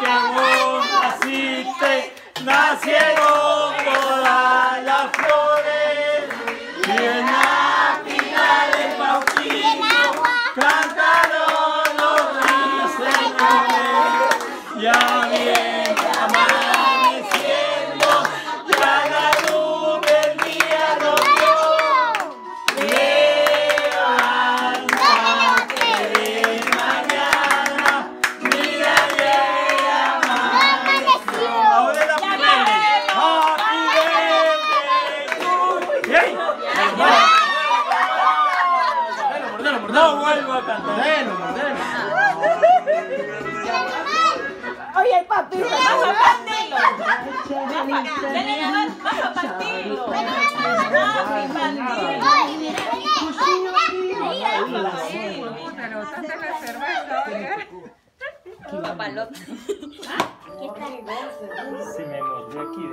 que aún naciste, nacieron ¡Ey! No vuelvo a cantar. Oye, el papi, Vas a partirlo. Vas a partirlo. Pero tanta la cerveza, oiga. Papalote. Si me mordió aquí.